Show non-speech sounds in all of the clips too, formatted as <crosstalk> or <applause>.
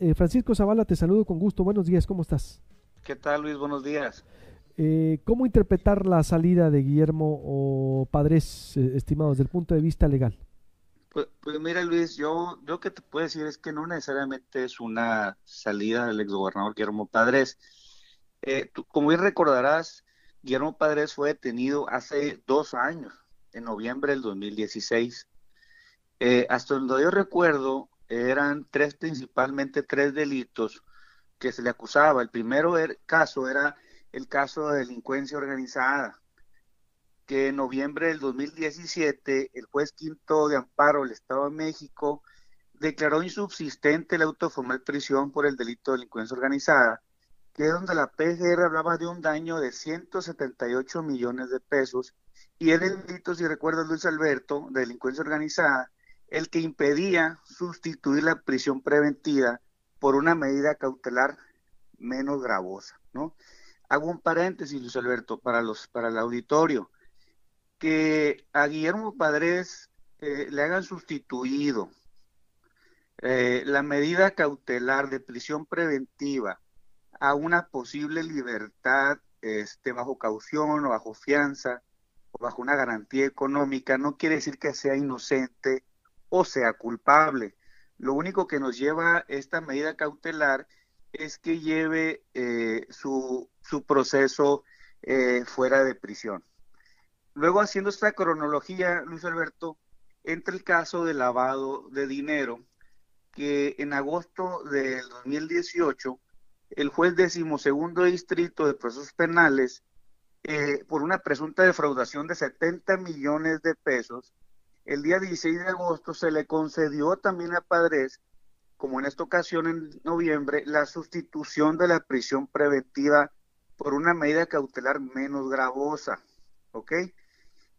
Eh, Francisco Zavala, te saludo con gusto. Buenos días, ¿cómo estás? ¿Qué tal, Luis? Buenos días. Eh, ¿Cómo interpretar la salida de Guillermo o Padres, eh, estimados, desde el punto de vista legal? Pues, pues, mira, Luis, yo lo que te puedo decir es que no necesariamente es una salida del exgobernador Guillermo Padres. como bien recordarás, Guillermo Padres fue detenido hace dos años, en noviembre del 2016. hasta donde yo recuerdo, eran tres, principalmente tres delitos que se le acusaba. El primero er, caso era el caso de delincuencia organizada, que en noviembre del 2017 el juez quinto de amparo del Estado de México declaró insubsistente el auto de formal prisión por el delito de delincuencia organizada, que es donde la PGR hablaba de un daño de 178 millones de pesos y el delito, si recuerdas Luis Alberto, de delincuencia organizada, el que impedía sustituir la prisión preventiva por una medida cautelar menos gravosa, ¿no? Hago un paréntesis, Luis Alberto, para los para el auditorio, que a Guillermo Padres eh, le hagan sustituido eh, la medida cautelar de prisión preventiva a una posible libertad este, bajo caución o bajo fianza o bajo una garantía económica, no quiere decir que sea inocente o sea culpable. Lo único que nos lleva esta medida cautelar es que lleve eh, su, su, proceso eh, fuera de prisión. Luego, haciendo esta cronología, Luis Alberto, entra el caso de lavado de dinero, que en agosto del 2018, el juez decimosegundo distrito de procesos penales, eh, por una presunta defraudación de 70 millones de pesos, el día 16 de agosto se le concedió también a Padres, como en esta ocasión en noviembre, la sustitución de la prisión preventiva por una medida cautelar menos gravosa. ¿Ok?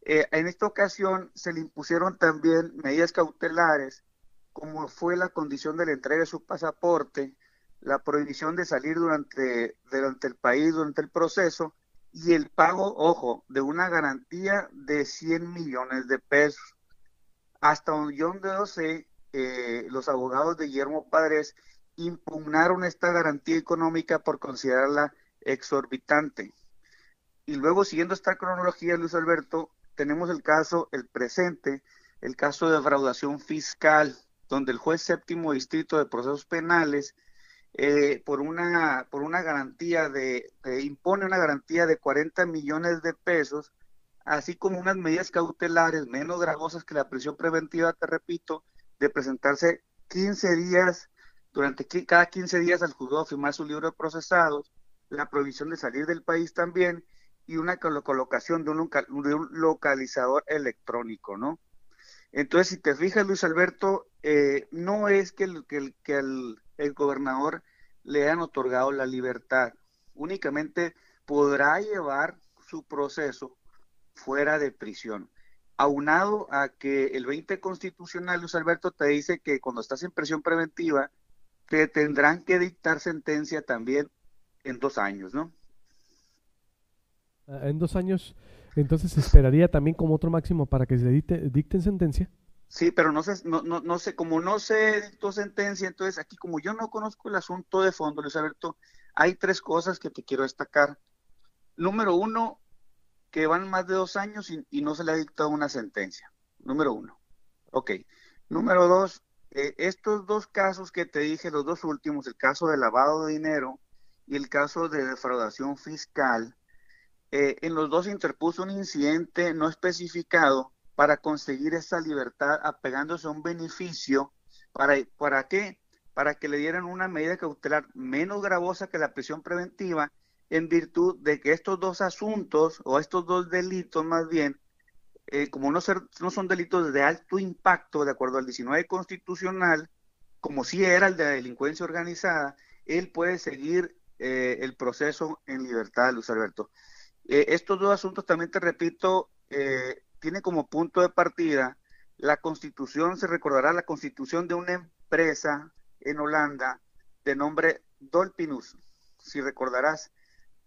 Eh, en esta ocasión se le impusieron también medidas cautelares, como fue la condición de la entrega de su pasaporte, la prohibición de salir durante, durante el país, durante el proceso, y el pago, ojo, de una garantía de 100 millones de pesos. Hasta donde yo sé, eh, los abogados de Guillermo Padres impugnaron esta garantía económica por considerarla exorbitante. Y luego, siguiendo esta cronología, Luis Alberto, tenemos el caso, el presente, el caso de defraudación fiscal, donde el juez séptimo distrito de procesos penales, eh, por, una, por una garantía de, impone una garantía de 40 millones de pesos así como unas medidas cautelares menos gravosas que la prisión preventiva, te repito, de presentarse 15 días, durante cada 15 días al juzgado firmar su libro de procesados, la prohibición de salir del país también y una colocación de un, localizador electrónico, ¿no? Entonces, si te fijas, Luis Alberto, eh, no es que, el, que, que el gobernador le hayan otorgado la libertad, únicamente podrá llevar su proceso fuera de prisión. Aunado a que el 20 constitucional, Luis Alberto, te dice que cuando estás en prisión preventiva, te tendrán que dictar sentencia también en dos años, ¿no? Ah, en dos años, entonces esperaría también como otro máximo para que se dicte, dicten sentencia. Sí, pero no sé, no, no, no sé, como no se dictó sentencia, entonces aquí como yo no conozco el asunto de fondo, Luis Alberto, hay tres cosas que te quiero destacar. Número uno, que van más de dos años y, no se le ha dictado una sentencia. Número uno. Ok. Número dos, eh, estos dos casos que te dije, los dos últimos, el caso de lavado de dinero y el caso de defraudación fiscal, eh, en los dos interpuso un incidente no especificado para conseguir esa libertad apegándose a un beneficio. ¿Para, ¿Para qué? Para que le dieran una medida cautelar menos gravosa que la prisión preventiva en virtud de que estos dos asuntos o estos dos delitos más bien, eh, como no, ser, no son delitos de alto impacto de acuerdo al 19 constitucional, como si era el de la delincuencia organizada, él puede seguir eh, el proceso en libertad, Luis Alberto. Eh, estos dos asuntos, también te repito, tiene como punto de partida la constitución, se recordará la constitución de una empresa en Holanda de nombre Dolpinus, si recordarás,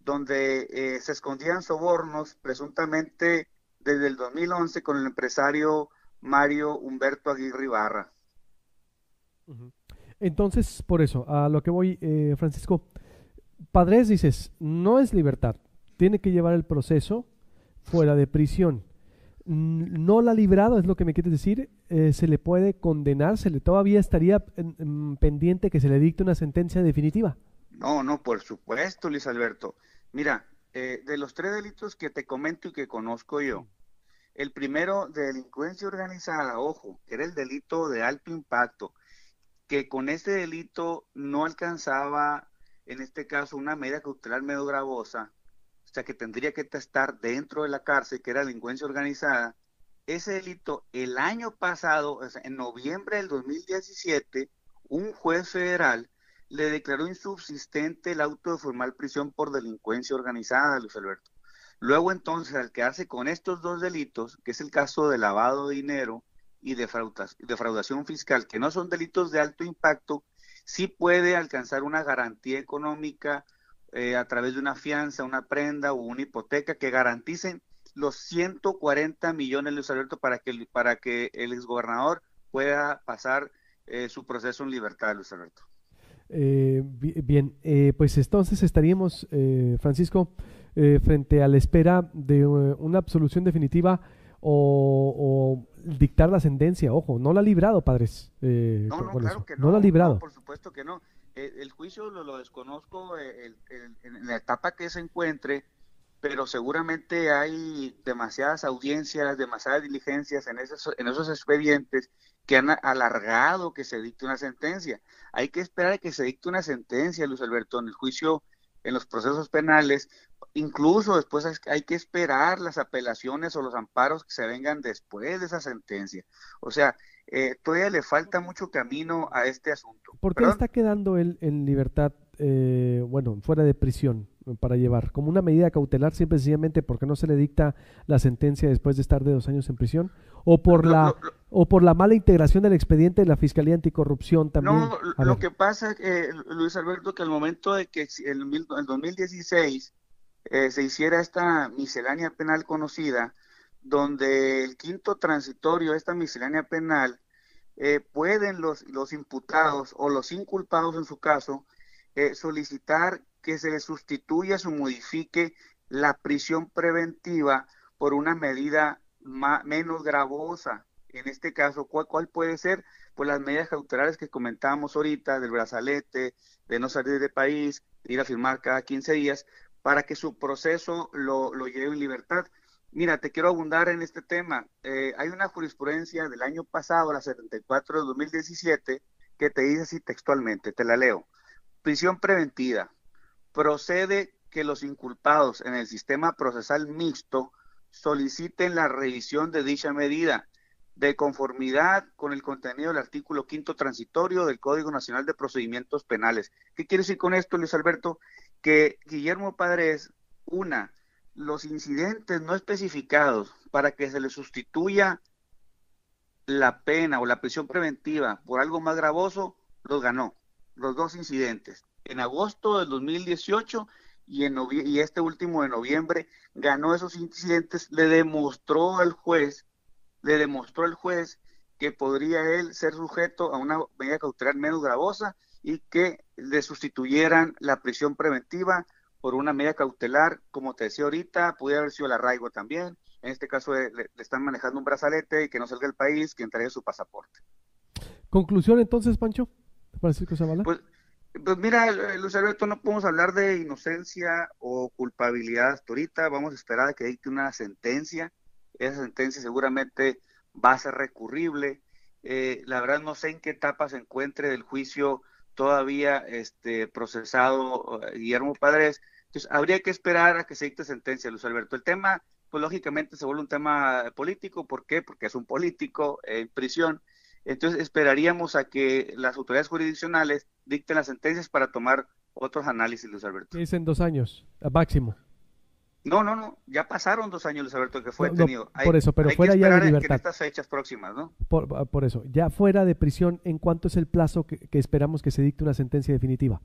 donde eh, se escondían sobornos presuntamente desde el 2011 con el empresario Mario Humberto Aguirre Ibarra. Entonces, por eso, a lo que voy, eh, Francisco, Padres dices, no es libertad, tiene que llevar el proceso fuera de prisión. No la ha librado, es lo que me quieres decir, eh, se le puede condenar, se le todavía estaría pendiente que se le dicte una sentencia definitiva. No, no, por supuesto, Luis Alberto. Mira, eh, de los tres delitos que te comento y que conozco yo, el primero, de delincuencia organizada, ojo, que era el delito de alto impacto, que con este delito no alcanzaba, en este caso, una medida cautelar medio gravosa, o sea, que tendría que estar dentro de la cárcel, que era delincuencia organizada. Ese delito, el año pasado, en noviembre del 2017, un juez federal le declaró insubsistente el auto de formal prisión por delincuencia organizada, Luis Alberto. Luego entonces, al quedarse con estos dos delitos, que es el caso de lavado de dinero y defraudación fiscal, que no son delitos de alto impacto, sí puede alcanzar una garantía económica eh, a través de una fianza, una prenda o una hipoteca que garanticen los 140 millones, Luis Alberto, para que, para que el exgobernador pueda pasar eh, su proceso en libertad, Luis Alberto. Eh, bien, eh, pues entonces estaríamos, eh, Francisco, frente a la espera de una absolución definitiva o, dictar la sentencia. Ojo, no la ha librado, padres. no, no, claro que no. No la ha librado. por supuesto que no. el juicio lo, desconozco en la etapa que se encuentre, pero seguramente hay demasiadas audiencias, demasiadas diligencias en esos, en esos expedientes que han alargado que se dicte una sentencia. Hay que esperar a que se dicte una sentencia, Luis Alberto, en el juicio, en los procesos penales. Incluso después hay que esperar las apelaciones o los amparos que se vengan después de esa sentencia. O sea, eh, todavía le falta mucho camino a este asunto. ¿Por qué está quedando él en libertad, eh, bueno, fuera de prisión? Para llevar. Como una medida cautelar simple sencillamente porque no se le dicta la sentencia después de estar de dos años en prisión o por la o por la mala integración del expediente de la Fiscalía Anticorrupción también. No, lo que pasa, eh, Luis Alberto, que al momento de que en el, 2016 eh, se hiciera esta miscelánea penal conocida, donde el quinto transitorio, esta miscelánea penal, eh, pueden los, los imputados o los inculpados en su caso eh, solicitar que se sustituya, o modifique la prisión preventiva por una medida menos gravosa. En este caso, ¿cuál, ¿cuál puede ser? Pues las medidas cautelares que comentábamos ahorita, del brazalete, de no salir de país, de ir a firmar cada 15 días, para que su proceso lo, lo lleve en libertad. Mira, te quiero abundar en este tema. Eh, hay una jurisprudencia del año pasado, la 74 de 2017, que te dice así textualmente, te la leo. Prisión preventiva, procede que los inculpados en el sistema procesal mixto soliciten la revisión de dicha medida de conformidad con el contenido del artículo quinto transitorio del Código Nacional de Procedimientos Penales. ¿Qué quiere decir con esto, Luis Alberto? Que Guillermo Padres, una, los incidentes no especificados para que se le sustituya la pena o la prisión preventiva por algo más gravoso, los ganó, los dos incidentes en agosto del 2018 y, en y este último de noviembre ganó esos incidentes, le demostró al juez, le demostró al juez que podría él ser sujeto a una medida cautelar menos gravosa y que le sustituyeran la prisión preventiva por una medida cautelar, como te decía ahorita, pudiera haber sido el arraigo también. En este caso le, están manejando un brazalete y que no salga del país, que entregue su pasaporte. Conclusión entonces, Pancho, Francisco Zavala. Pues, pues mira, Luis Alberto, no podemos hablar de inocencia o culpabilidad hasta ahorita. Vamos a esperar a que dicte una sentencia. Esa sentencia seguramente va a ser recurrible. Eh, la verdad no sé en qué etapa se encuentre del juicio todavía este, procesado eh, Guillermo Padres. Entonces, habría que esperar a que se dicte sentencia, Luis Alberto. El tema, pues lógicamente se vuelve un tema político. ¿Por qué? Porque es un político en prisión entonces esperaríamos a que las autoridades jurisdiccionales dicten las sentencias para tomar otros análisis, Luis Alberto. Dicen dos años, máximo. No, no, no, ya pasaron dos años, Luis Alberto, que fue detenido. por eso, pero fuera ya de libertad. En estas fechas próximas, ¿no? Por, eso, ya fuera de prisión, ¿en cuánto es el plazo que, esperamos que se dicte una sentencia definitiva?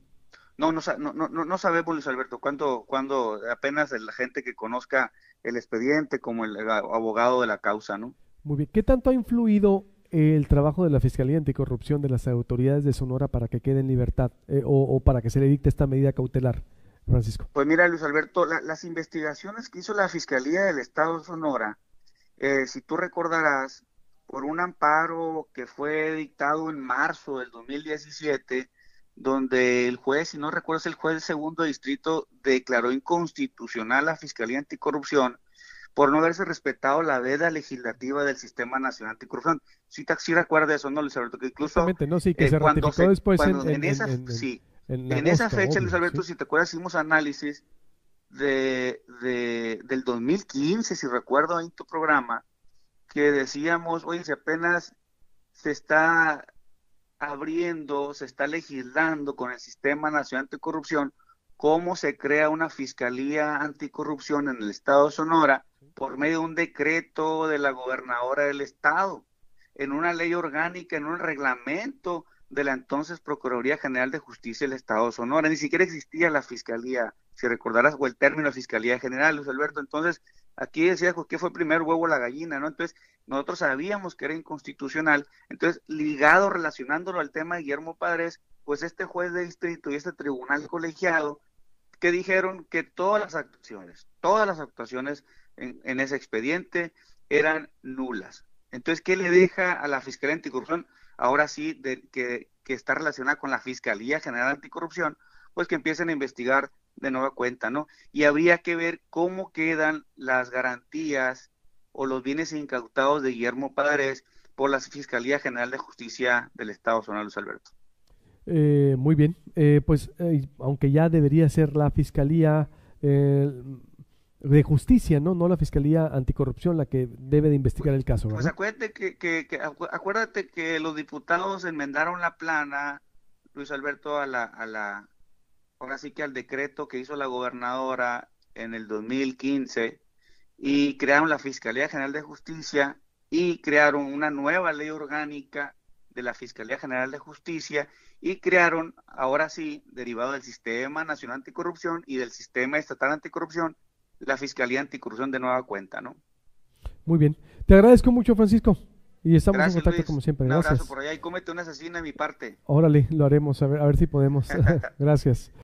No, no, no, no, no sabemos, Luis Alberto, cuándo, cuándo apenas la gente que conozca el expediente como el abogado de la causa, ¿no? Muy bien. ¿Qué tanto ha influido el trabajo de la Fiscalía Anticorrupción de las autoridades de Sonora para que quede en libertad eh, o, para que se le dicte esta medida cautelar, Francisco? Pues mira, Luis Alberto, las investigaciones que hizo la Fiscalía del Estado de Sonora, eh, si tú recordarás, por un amparo que fue dictado en marzo del 2017, donde el juez, si no recuerdo, el juez del segundo distrito declaró inconstitucional la Fiscalía Anticorrupción por no haberse respetado la veda legislativa del Sistema Nacional Anticorrupción. Sí, sí recuerda eso, ¿no, Luis Alberto? Que incluso no, sí, que eh, se ratificó después en, esa, sí, en, esa fecha, Luis Alberto, si te acuerdas, hicimos análisis de, de, del 2015, si recuerdo en tu programa, que decíamos, oye, si apenas se está abriendo, se está legislando con el Sistema Nacional Anticorrupción, cómo se crea una Fiscalía Anticorrupción en el Estado de Sonora por medio de un decreto de la gobernadora del Estado, en una ley orgánica, en un reglamento de la entonces Procuraduría General de Justicia del Estado de Sonora. Ni siquiera existía la Fiscalía, si recordarás, o el término Fiscalía General, Luis Alberto. Entonces, aquí decía ¿qué fue primero huevo o la gallina, ¿no? Entonces, nosotros sabíamos que era inconstitucional. Entonces, ligado, relacionándolo al tema de Guillermo Padres, pues este juez de distrito y este tribunal colegiado que dijeron que todas las actuaciones, todas las actuaciones en, ese expediente eran nulas. Entonces, ¿qué le deja a la Fiscalía Anticorrupción? Ahora sí, que, está relacionada con la Fiscalía General Anticorrupción, pues que empiecen a investigar de nueva cuenta, ¿no? Y habría que ver cómo quedan las garantías o los bienes incautados de Guillermo Padres por la Fiscalía General de Justicia del Estado, Sonora Luis Alberto. Eh, muy bien, eh, pues eh, aunque ya debería ser la Fiscalía de Justicia, ¿no? No la Fiscalía Anticorrupción la que debe de investigar el caso. Pues acuérdate que, que, acuérdate que los diputados enmendaron la plana, Luis Alberto, a la, a la, ahora sí que al decreto que hizo la gobernadora en el 2015 y crearon la Fiscalía General de Justicia y crearon una nueva ley orgánica de la Fiscalía General de Justicia y crearon, ahora sí, derivado del Sistema Nacional Anticorrupción y del Sistema Estatal Anticorrupción, la Fiscalía Anticorrupción de nueva cuenta, ¿no? Muy bien. Te agradezco mucho, Francisco. Y estamos en contacto como siempre. Un abrazo por allá y cómete una asesina de mi parte. Órale, lo haremos, a ver, a ver si podemos. <laughs> Gracias.